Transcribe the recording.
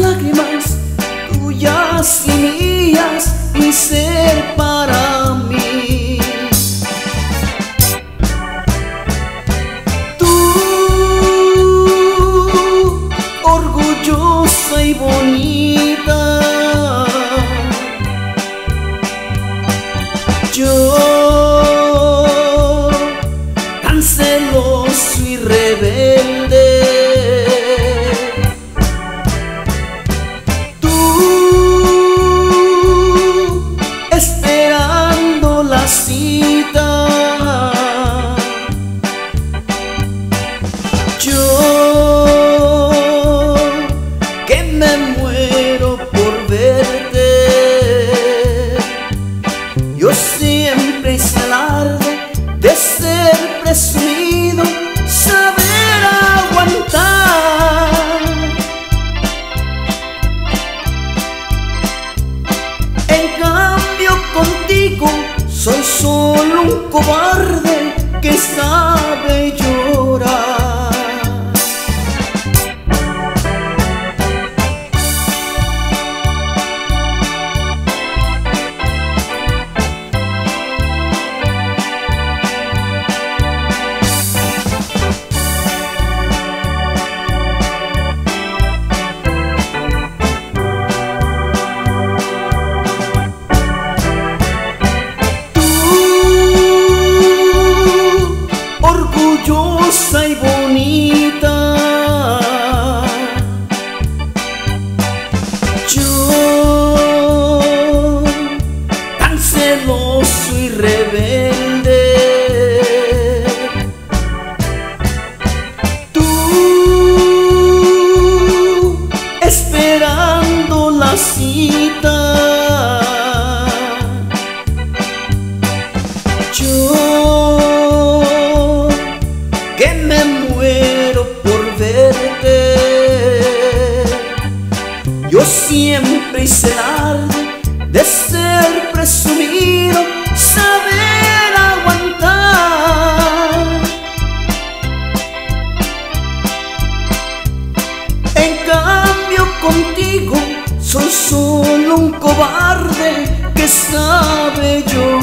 lágrimas tuyas y mías, mi ser para mí. Tú, orgullosa y bonita. Yo, soy solo un cobarde que sabe llorar. Y rebelde. Tú, esperando la cita. Yo que me muero por verte. Yo siempre hice alarde de ser presumido, solo un cobarde que sabe llorar.